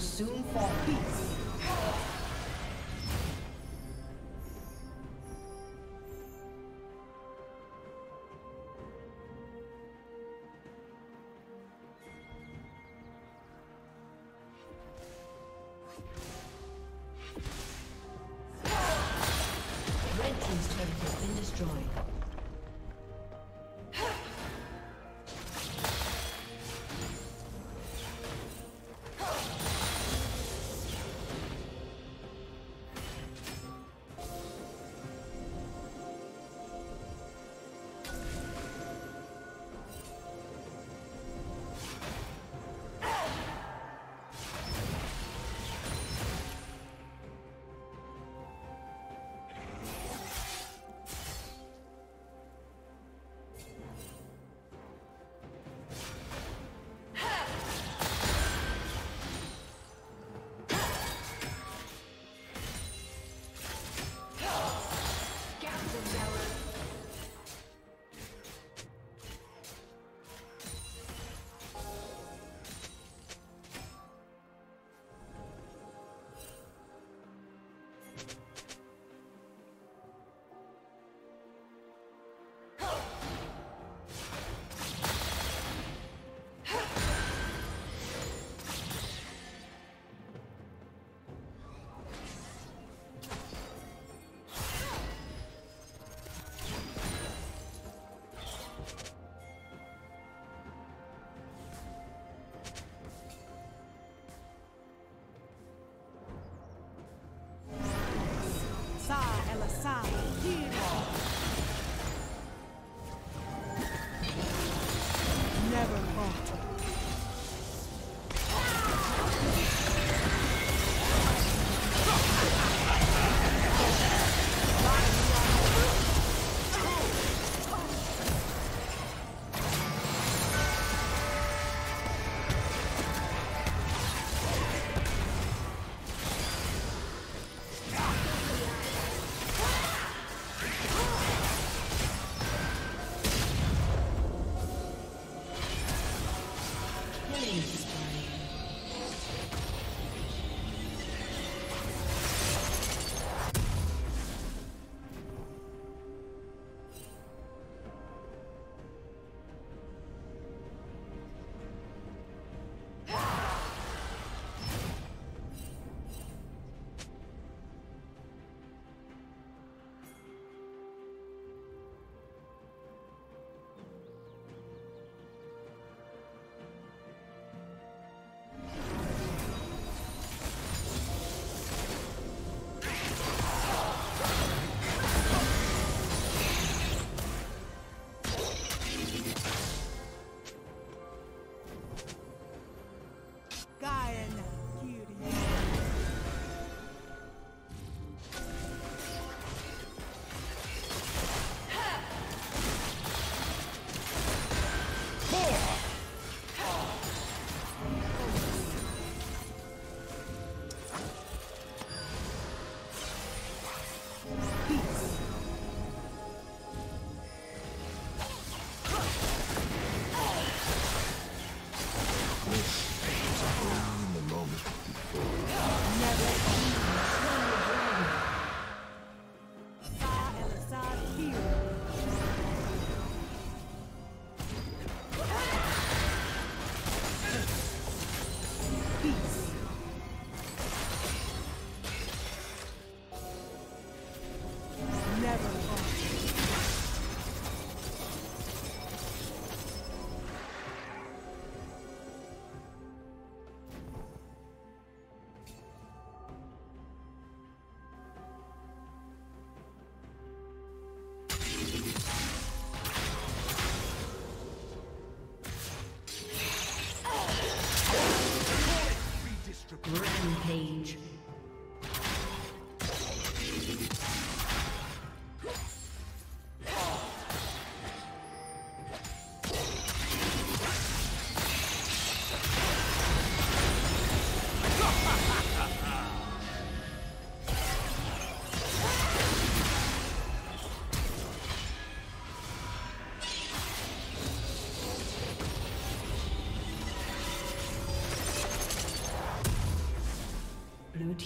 Soon fall. Red Side. Here.